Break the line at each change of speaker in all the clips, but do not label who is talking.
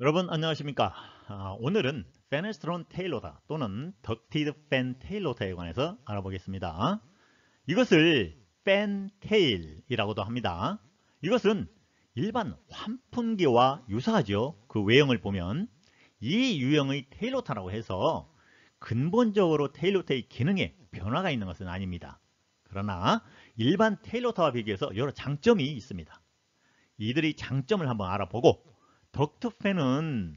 여러분 안녕하십니까? 아, 오늘은 Fenestron tail rotor 또는 ducted fan tail rotor에 관해서 알아보겠습니다. 이것을 fan tail이라고도 합니다. 이것은 일반 환풍기와 유사하죠? 그 외형을 보면 이 유형의 tail rotor라고 해서 근본적으로 tail rotor의 기능에 변화가 있는 것은 아닙니다. 그러나 일반 tail rotor와 비교해서 여러 장점이 있습니다. 이들의 장점을 한번 알아보고 덕트팬은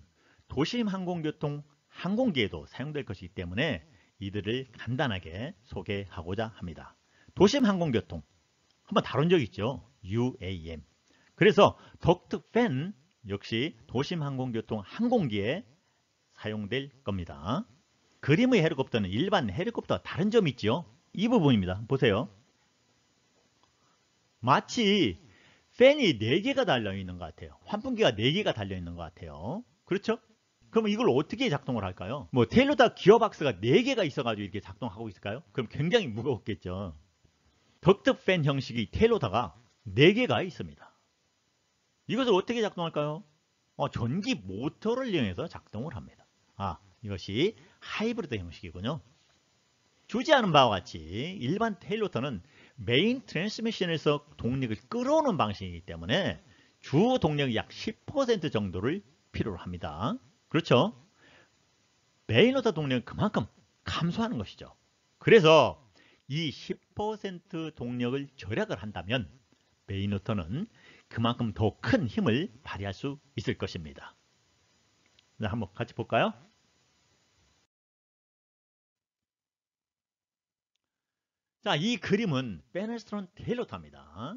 도심 항공교통 항공기에도 사용될 것이기 때문에 이들을 간단하게 소개하고자 합니다. 도심 항공교통 한번 다룬 적 있죠. UAM. 그래서 덕트팬 역시 도심 항공교통 항공기에 사용될 겁니다. 그림의 헬리콥터는 일반 헬리콥터와 다른 점이 있죠. 이 부분입니다. 보세요. 마치 팬이 4개가 달려있는 것 같아요. 환풍기가 4개가 달려있는 것 같아요. 그렇죠? 그럼 이걸 어떻게 작동을 할까요? 뭐 tail rotor 기어박스가 4개가 있어가지고 이렇게 작동하고 있을까요? 그럼 굉장히 무거웠겠죠. 덕트 팬 형식의 tail rotor가 4개가 있습니다. 이것을 어떻게 작동할까요? 어, 전기 모터를 이용해서 작동을 합니다. 아, 이것이 하이브리드 형식이군요. 주지하는 바와 같이 일반 tail rotor는 main transmission에서 동력을 끌어오는 방식이기 때문에 주 동력 약 10% 정도를 필요로 합니다. 그렇죠? main rotor 동력은 그만큼 감소하는 것이죠. 그래서 이 10% 동력을 절약을 한다면 main rotor는 그만큼 더 큰 힘을 발휘할 수 있을 것입니다. 자, 한번 같이 볼까요? 자, 이 그림은 Fenestron tail rotor입니다.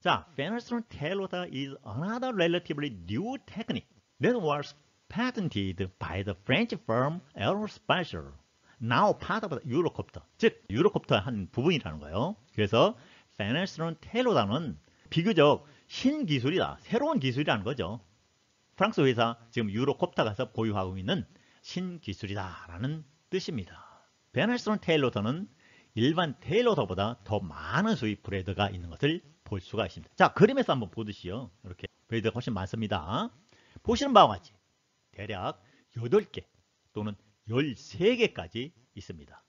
자, Fenestron tail rotor is another relatively new technique that was patented by the French firm Aerospatiale, now part of the Eurocopter. 즉, 유로콥터 한 부분이라는 거예요. 그래서 Fenestron tail rotor는 비교적 신기술이다, 새로운 기술이라는 거죠. 프랑스 회사 지금 유로콥터사에서 보유하고 있는 신기술이다라는 뜻입니다. Fenestron tail rotor는 일반 tail rotor보다 더 많은 수의 blade가 있는 것을 볼 수가 있습니다. 자, 그림에서 한번 보듯이요. 이렇게 blade가 훨씬 많습니다. 보시는 바와 같이 대략 8개 또는 13개까지 있습니다.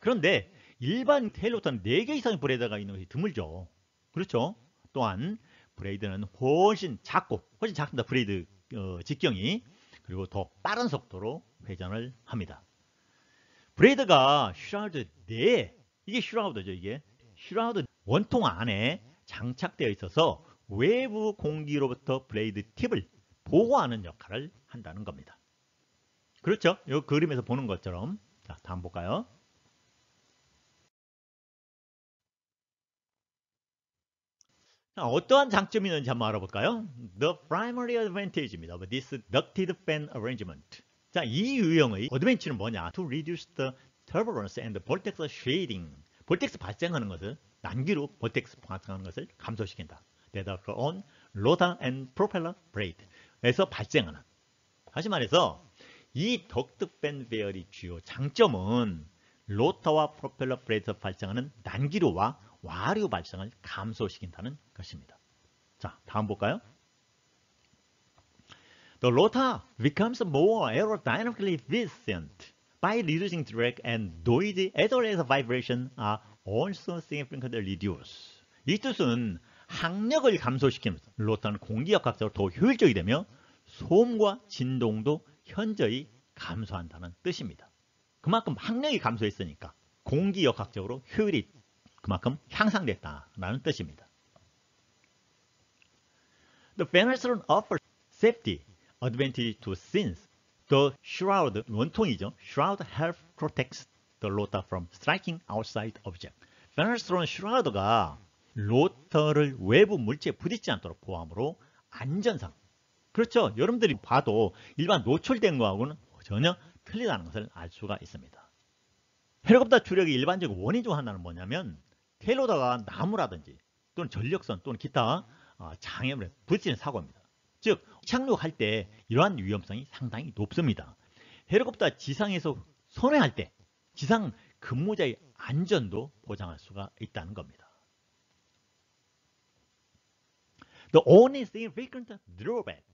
그런데 일반 tail rotor는 4개 이상의 blade가 있는 것이 드물죠. 그렇죠? 또한 blade는 훨씬 작고 훨씬 작습니다. blade 어, 직경이 그리고 더 빠른 속도로 회전을 합니다. blade가 shroud 내에 이게 shroud죠 이게 shroud 원통 안에 장착되어 있어서 외부 공기로부터 blade tip을 보호하는 역할을 한다는 겁니다. 그렇죠? 이 그림에서 보는 것처럼 자 다음 볼까요? 자, 어떠한 장점이 있는지 한번 알아볼까요? The primary advantage입니다. This ducted fan arrangement. 자, 이 유형의 advantage는 뭐냐? To reduce the turbulence and vortex shedding. vortex 발생하는 것을 난기류 vortex 발생하는 것을 감소시킨다. That are on rotor and propeller blade에서 발생하는. 다시 말해서 이 덕트 팬 배열의 주요 장점은 로터와 프로펠러 blade에서 발생하는 난기류와 와류 발생을 감소시킨다는 것입니다. 자, 다음 볼까요? The rotor becomes more aerodynamically efficient by reducing drag and noise as well as vibration are also significantly reduced. 이 뜻은 항력을 감소시키면서 로터는 공기역학적으로 더 효율적이 되며 소음과 진동도 현저히 감소한다는 뜻입니다. 그만큼 항력이 감소했으니까 공기역학적으로 효율이 그만큼 향상됐다는 뜻입니다. The Fenestron offers safety advantage too since the shroud 원통이죠. shroud help protects the rotor from striking outside object. Fenestron shroud가 로터를 외부 물체에 부딪지 않도록 보호함으로 안전상 그렇죠. 여러분들이 봐도 일반 노출된 거하고는 전혀 틀리다는 것을 알 수가 있습니다. 헬리콥터 추력의 일반적 원인 중 하나는 뭐냐면 테일로다가 나무라든지 또는 전력선 또는 기타 어, 장애물에 부딪히는 사고입니다. 즉 착륙할 때 이러한 위험성이 상당히 높습니다. 헬리콥터 지상에서 선회할 때 지상 근무자의 안전도 보장할 수가 있다는 겁니다. The only significant drawback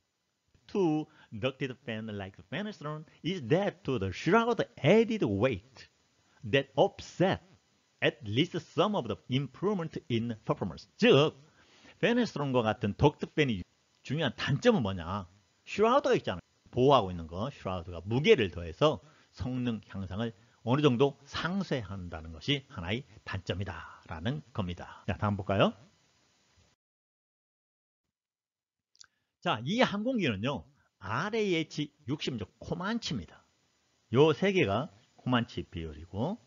to ducted fan like the Fenestrone is that to the shroud added weight that offset at least some of the improvement in performance. 즉, Fenestron과 같은 덕트 팬이 중요한 단점은 뭐냐? shroud가 있잖아요. 보호하고 있는 거, shroud가 무게를 더해서 성능 향상을 어느 정도 상쇄한다는 것이 하나의 단점이다 라는 겁니다. 자, 다음 볼까요? 자, 이 항공기는요. RAH-66 코만치입니다. 요 세 개가 코만치 비율이고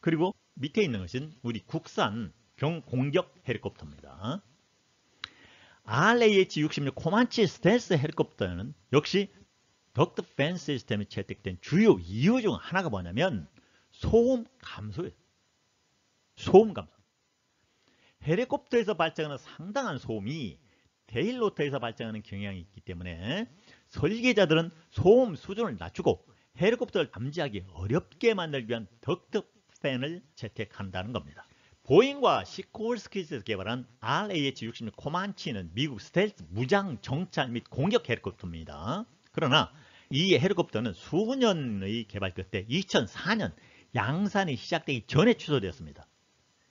그리고 밑에 있는 것은 우리 국산 경공격 헬리콥터입니다. RAH-66 코만치 스텔스 헬리콥터는 역시 덕트 팬 시스템이 채택된 주요 이유 중 하나가 뭐냐면 소음 감소예요. 소음 감소. 헬리콥터에서 발생하는 상당한 소음이 tail rotor에서 발생하는 경향이 있기 때문에 설계자들은 소음 수준을 낮추고 헬리콥터를 감지하기 어렵게 만들기 위한 덕트 팬을 채택한다는 겁니다. 보잉과 시콜스키에서 개발한 RAH-66 코만치는 미국 스텔스 무장 정찰 및 공격 헬리콥터입니다. 그러나 이 헬리콥터는 수년의 개발 끝에 2004년 양산이 시작되기 전에 취소되었습니다.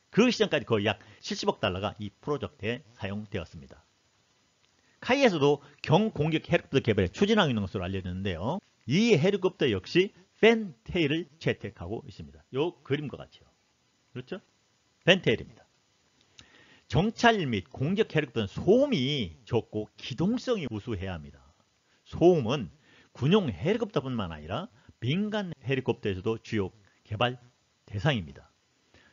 그 시점까지 거의 약 70억 달러가 이 프로젝트에 사용되었습니다. 카이에서도 경공격 헬리콥터 개발에 추진하고 있는 것으로 알려졌는데요. 이 헬리콥터 역시 팬테일을 채택하고 있습니다. 요 그림과 같이요. 그렇죠? 팬테일입니다. 정찰 및 공격 헬리콥터는 소음이 적고 기동성이 우수해야 합니다. 소음은 군용 헬리콥터뿐만 아니라 민간 헬리콥터에서도 주요 개발 대상입니다.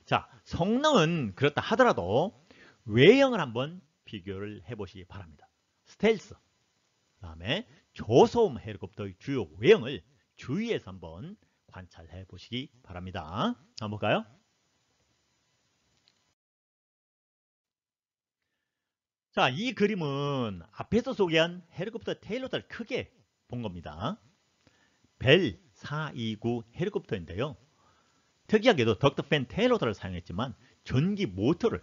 자, 성능은 그렇다 하더라도 외형을 한번 비교를 해보시기 바랍니다. 스텔스, 그 다음에 저소음 헬리콥터의 주요 외형을 주위에서 한번 관찰해 보시기 바랍니다. 한번 볼까요? 자, 이 그림은 앞에서 소개한 헬리콥터 테일러를 크게 본 겁니다. 벨 429 헬리콥터인데요. 특이하게도 덕트팬 tail rotor를 사용했지만 전기 모터를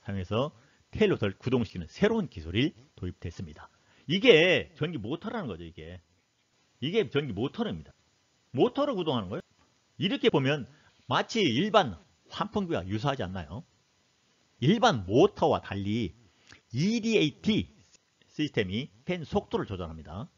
사용해서 tail rotor를 구동시키는 새로운 기술이 도입됐습니다. 이게 전기 모터라는 거죠, 이게. 이게 전기 모터입니다. 모터를 구동하는 거예요. 이렇게 보면 마치 일반 환풍기와 유사하지 않나요? 일반 모터와 달리 EDAT 시스템이 팬 속도를 조절합니다.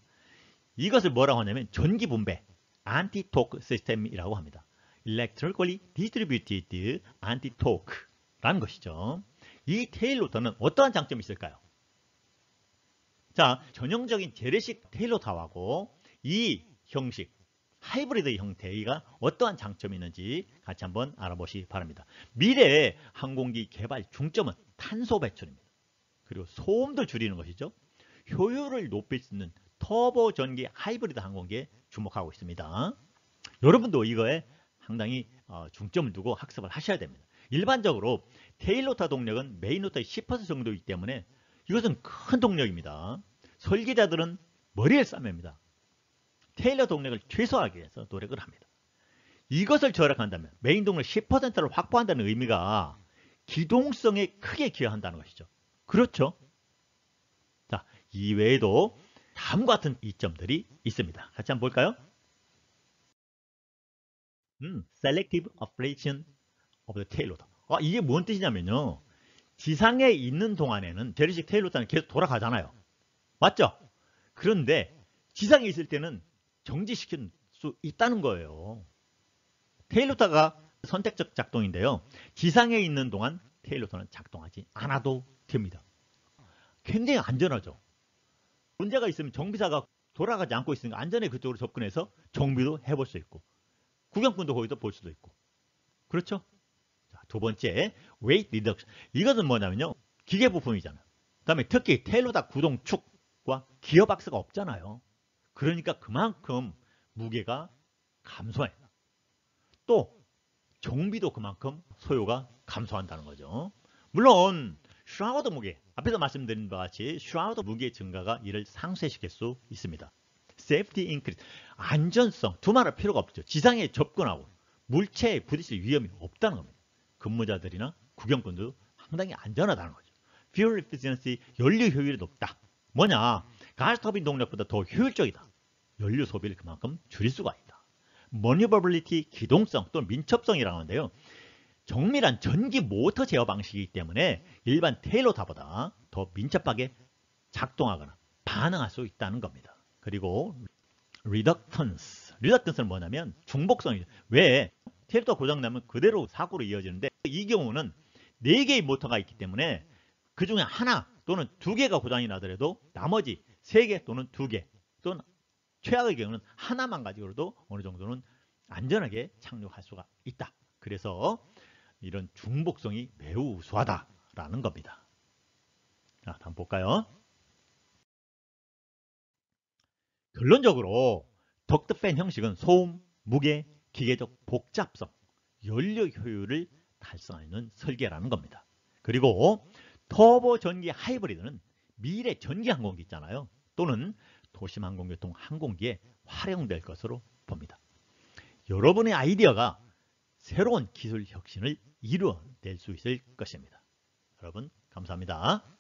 이것을 뭐라고 하냐면 전기 분배 안티토크 시스템이라고 합니다. Electrically Distributed Anti-Torque라는 것이죠. 이 테일로터는 어떠한 장점이 있을까요? 자, 전형적인 재래식 테일로타하고 이 형식 하이브리드 형태가 어떠한 장점이 있는지 같이 한번 알아보시기 바랍니다. 미래의 항공기 개발 중점은 탄소 배출입니다. 그리고 소음도 줄이는 것이죠. 효율을 높일 수 있는 터보 전기 하이브리드 항공기에 주목하고 있습니다. 여러분도 이거에 상당히 어, 중점을 두고 학습을 하셔야 됩니다. 일반적으로 tail rotor 동력은 main rotor의 10% 정도이기 때문에 이것은 큰 동력입니다. 설계자들은 머리를 싸맵니다. tail rotor 동력을 최소화하기 위해서 노력을 합니다. 이것을 절약한다면 메인 동력 10%를 확보한다는 의미가 기동성에 크게 기여한다는 것이죠. 그렇죠? 자, 이외에도 다음과 같은 이점들이 있습니다. 같이 한번 볼까요? 음, selective operation of the tailrotor. 아, 이게 뭔 뜻이냐면요. 지상에 있는 동안에는 재래식 테일로타는 계속 돌아가잖아요. 맞죠? 그런데 지상에 있을 때는 정지시킬 수 있다는 거예요. 테일로타가 선택적 작동인데요. 지상에 있는 동안 테일로타는 작동하지 않아도 됩니다. 굉장히 안전하죠. 문제가 있으면 정비사가 돌아가지 않고 있으니까 안전에 그쪽으로 접근해서 정비도 해볼 수 있고 구경꾼도 거기서 볼 수도 있고 그렇죠? 자, 두 번째 weight reduction 이것은 뭐냐면요 기계 부품이잖아요. 그 다음에 특히 테일로다 구동축과 기어박스가 없잖아요. 그러니까 그만큼 무게가 감소해요. 또 정비도 그만큼 소요가 감소한다는 거죠. 물론 shroud 무게, 앞에서 말씀드린 바와 같이 shroud 무게 증가가 이를 상쇄시킬 수 있습니다. safety increase, 안전성, 두말할 필요가 없죠. 지상에 접근하고 물체에 부딪힐 위험이 없다는 겁니다. 근무자들이나 구경꾼도 상당히 안전하다는 거죠. fuel efficiency, 연료 효율이 높다. 뭐냐? 가스터빈 동력보다 더 효율적이다. 연료 소비를 그만큼 줄일 수가 있다. maneuverability 기동성 또는 민첩성이라고 하는데요. 정밀한 전기 모터 제어 방식이기 때문에 일반 tail rotor보다 더 민첩하게 작동하거나 반응할 수 있다는 겁니다. 그리고 redundancy. redundancy는 뭐냐면 중복성이죠. 왜? tail rotor 고장나면 그대로 사고로 이어지는데 이 경우는 4개의 모터가 있기 때문에 그 중에 하나 또는 두 개가 고장이 나더라도 나머지 세개 또는 두개 또는 최악의 경우는 하나만 가지고도 어느 정도는 안전하게 착륙할 수가 있다. 그래서 이런 중복성이 매우 우수하다라는 겁니다. 자, 다음 볼까요? 결론적으로 덕트팬 형식은 소음, 무게, 기계적 복잡성, 연료 효율을 달성하는 설계라는 겁니다. 그리고 터보 전기 하이브리드는 미래 전기 항공기 있잖아요. 또는 도심 항공교통 항공기에 활용될 것으로 봅니다. 여러분의 아이디어가 새로운 기술 혁신을 이루어낼 수 있을 것입니다. 여러분 감사합니다.